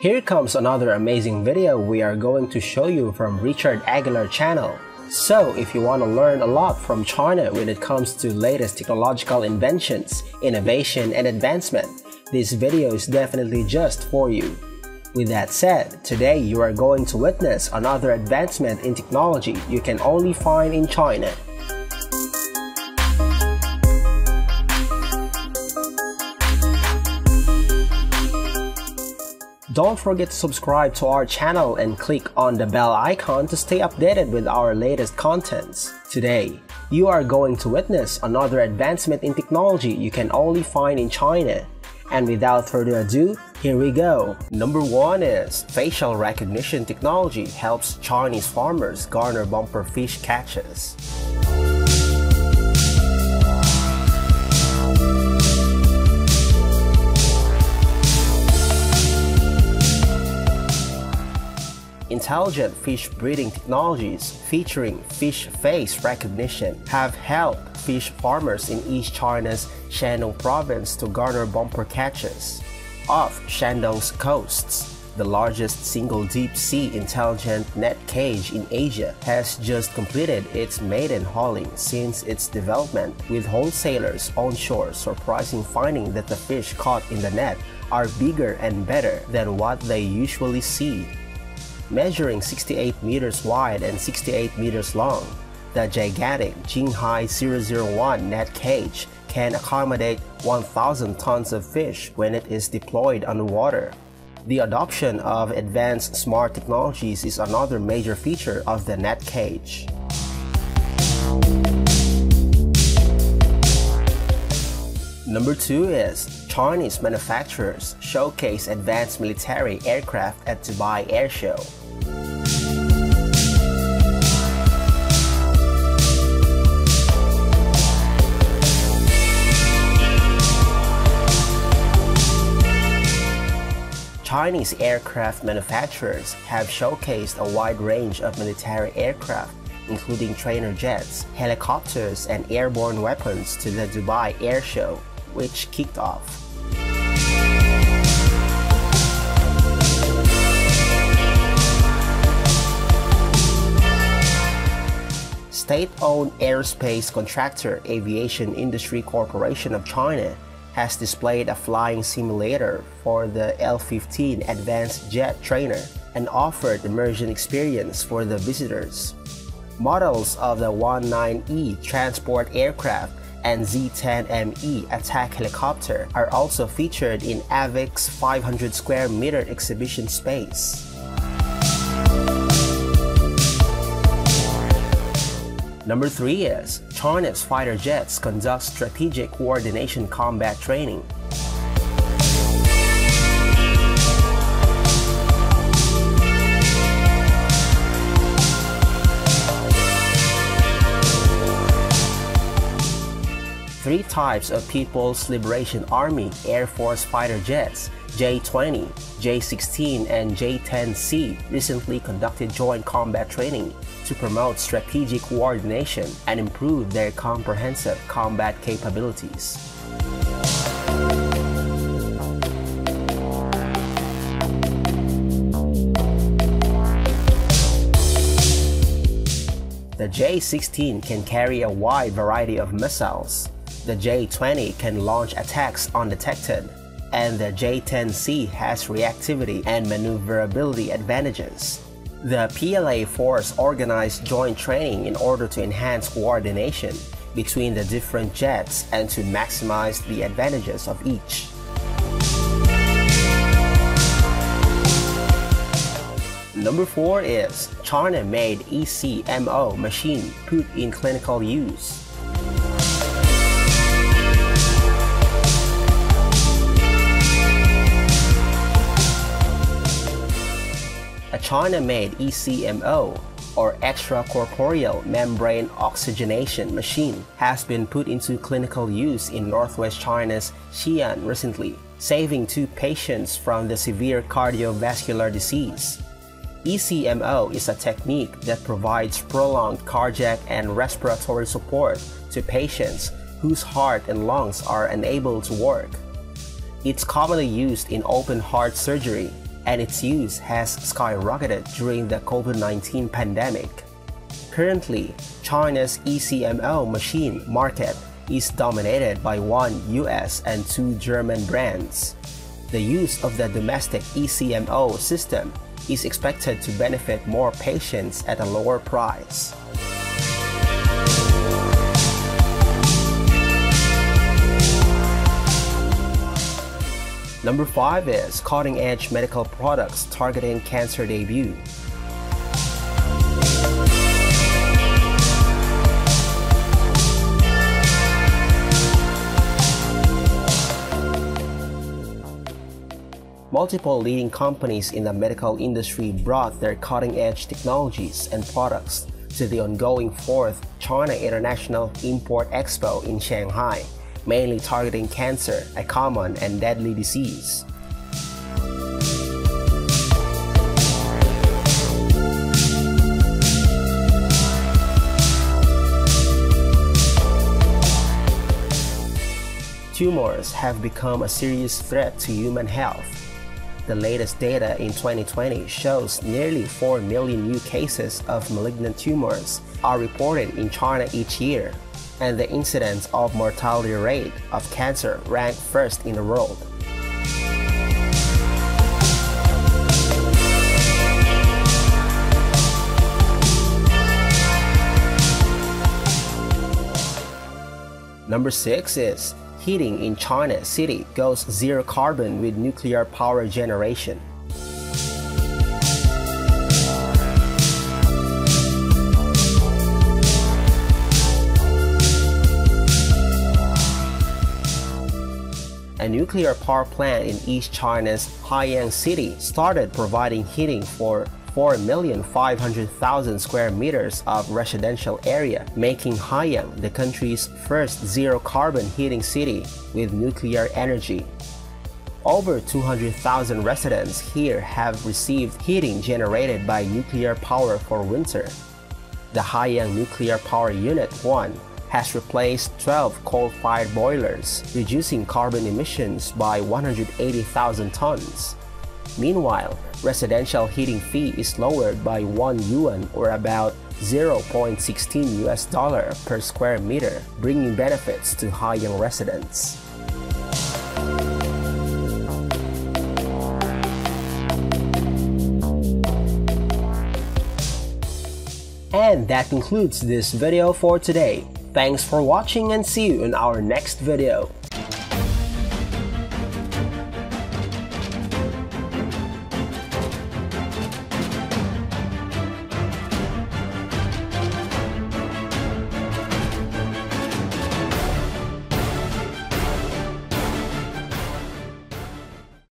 Here comes another amazing video we are going to show you from Richard Aguilar channel. So if you want to learn a lot from China when it comes to latest technological inventions, innovation and advancement, this video is definitely just for you. With that said, today you are going to witness another advancement in technology you can only find in China. Don't forget to subscribe to our channel and click on the bell icon to stay updated with our latest contents. Today, you are going to witness another advancement in technology you can only find in China. And without further ado, here we go. Number 1 is Facial recognition technology helps Chinese farmers garner bumper fish catches. Intelligent fish breeding technologies featuring fish face recognition have helped fish farmers in East China's Shandong province to garner bumper catches. Off Shandong's coasts, the largest single deep sea intelligent net cage in Asia has just completed its maiden hauling since its development, with wholesalers onshore surprising finding that the fish caught in the net are bigger and better than what they usually see measuring 68 meters wide and 68 meters long. The gigantic Jinghai 001 net cage can accommodate 1,000 tons of fish when it is deployed underwater. The adoption of advanced smart technologies is another major feature of the net cage. Number 2 is Chinese manufacturers showcase advanced military aircraft at Dubai Air Show. Chinese aircraft manufacturers have showcased a wide range of military aircraft, including trainer jets, helicopters, and airborne weapons to the Dubai Air Show, which kicked off. State-owned aerospace contractor Aviation Industry Corporation of China has displayed a flying simulator for the L-15 Advanced Jet Trainer and offered immersion experience for the visitors. Models of the 19E transport aircraft and Z-10ME attack helicopter are also featured in AVIC's 500 square meter exhibition space. Number 3 is China's fighter jets conduct strategic coordination combat training. Three types of People's Liberation Army Air Force fighter jets J-20, J-16, and J-10C recently conducted joint combat training to promote strategic coordination and improve their comprehensive combat capabilities. The J-16 can carry a wide variety of missiles. The J-20 can launch attacks undetected and the J-10C has reactivity and maneuverability advantages. The PLA force organized joint training in order to enhance coordination between the different jets and to maximize the advantages of each. Number 4 is China-made ECMO machine put in clinical use. China-made ECMO, or extracorporeal membrane oxygenation machine, has been put into clinical use in northwest China's Xi'an recently, saving two patients from the severe cardiovascular disease. ECMO is a technique that provides prolonged cardiac and respiratory support to patients whose heart and lungs are unable to work. It's commonly used in open heart surgery and its use has skyrocketed during the COVID-19 pandemic. Currently, China's ECMO machine market is dominated by one US and two German brands. The use of the domestic ECMO system is expected to benefit more patients at a lower price. Number 5 is cutting edge medical products targeting cancer debut. Multiple leading companies in the medical industry brought their cutting edge technologies and products to the ongoing 4th China International Import Expo in Shanghai, mainly targeting cancer, a common and deadly disease. Tumors have become a serious threat to human health the latest data in 2020 shows nearly 4 million new cases of malignant tumors are reported in China each year, and the incidence of mortality rate of cancer ranked first in the world. Number 6 is heating in China city goes zero carbon with nuclear power generation. A nuclear power plant in East China's Haiyang city started providing heating for 4,500,000 square meters of residential area, making Haiyang the country's first zero-carbon heating city with nuclear energy. Over 200,000 residents here have received heating generated by nuclear power for winter. The Haiyang Nuclear Power Unit 1 has replaced 12 coal-fired boilers, reducing carbon emissions by 180,000 tons. Meanwhile, residential heating fee is lowered by 1 yuan or about 0.16 US dollar per square meter, bringing benefits to Haiyang residents. And that concludes this video for today. Thanks for watching and see you in our next video.